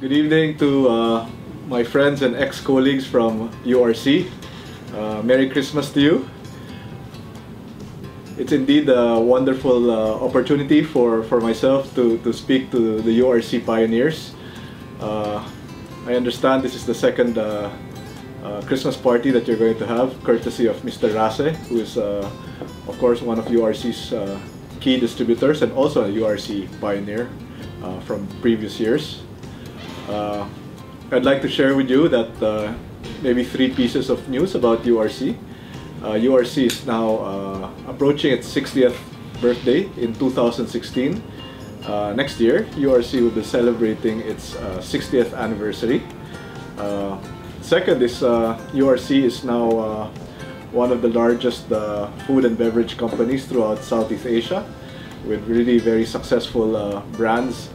Good evening to uh, my friends and ex-colleagues from URC. Uh, Merry Christmas to you. It's indeed a wonderful uh, opportunity for, for myself to, to speak to the URC pioneers. Uh, I understand this is the second uh, uh, Christmas party that you're going to have, courtesy of Mr. Rase, who is, of course, one of URC's key distributors and also a URC pioneer from previous years. Uh, I'd like to share with you that uh, maybe three pieces of news about URC. Uh, URC is now uh, approaching its 60th birthday in 2016. Uh, next year, URC will be celebrating its uh, 60th anniversary. Uh, second is URC is now one of the largest food and beverage companies throughout Southeast Asia with really very successful brands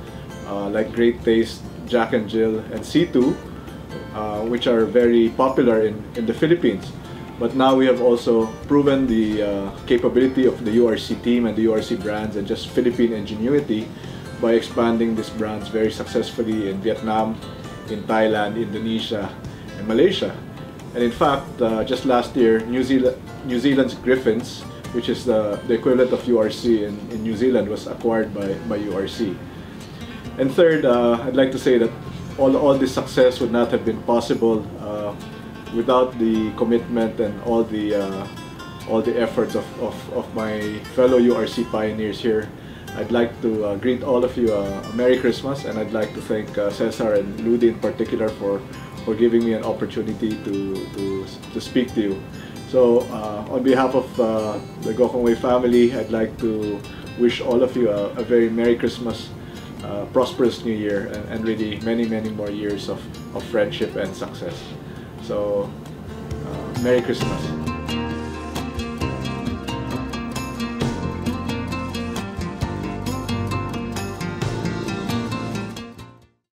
like Great Taste, Jack and Jill, and C2, uh, which are very popular in, in the Philippines. But now we have also proven the uh, capability of the URC team and the URC brands and just Philippine ingenuity by expanding these brands very successfully in Vietnam, in Thailand, Indonesia, and Malaysia. And in fact, uh, just last year, New, Zealand, New Zealand's Griffin's, which is the, the equivalent of URC in, in New Zealand, was acquired by, by URC. And third, uh, I'd like to say that all, all this success would not have been possible uh, without the commitment and all the uh, all the efforts of, of, of, my fellow URC pioneers here. I'd like to uh, greet all of you uh, a Merry Christmas and I'd like to thank uh, Cesar and Ludi in particular for, for giving me an opportunity to, to, to speak to you. So on behalf of the Gokongwei family, I'd like to wish all of you a, a very Merry Christmas uh, prosperous new year and, and, really many, many more years of, of friendship and success. So, uh, Merry Christmas.